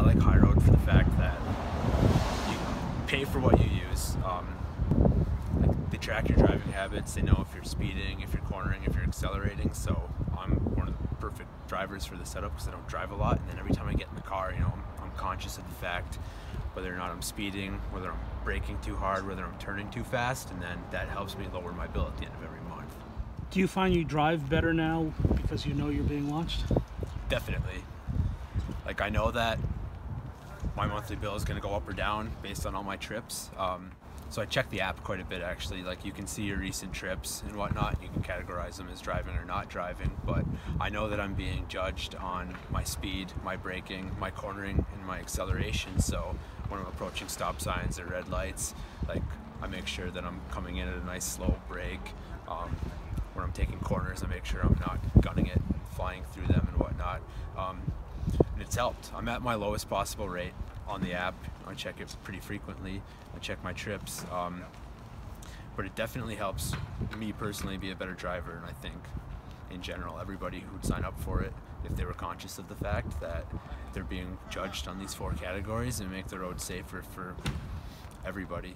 I like HiRoad for the fact that you pay for what you use. Um, like they track your driving habits. They know if you're speeding, if you're cornering, if you're accelerating. So I'm one of the perfect drivers for the setup because I don't drive a lot. And then every time I get in the car, you know, I'm, I'm conscious of the fact whether or not I'm speeding, whether I'm braking too hard, whether I'm turning too fast, and then that helps me lower my bill at the end of every month. Do you find you drive better now because you know you're being watched? Definitely. Like I know that my monthly bill is going to go up or down based on all my trips. Um, so I check the app quite a bit actually. Like you can see your recent trips and whatnot. You can categorize them as driving or not driving. But I know that I'm being judged on my speed, my braking, my cornering, and my acceleration. So when I'm approaching stop signs or red lights, like I make sure that I'm coming in at a nice slow brake. Um, when I'm taking corners, I make sure I'm not gunning it, flying through them and whatnot. Um, and it's helped. I'm at my lowest possible rate on the app. I check it pretty frequently. I check my trips. Um, but it definitely helps me personally be a better driver, and I think in general, everybody who'd sign up for it, if they were conscious of the fact that they're being judged on these four categories and make the road safer for everybody.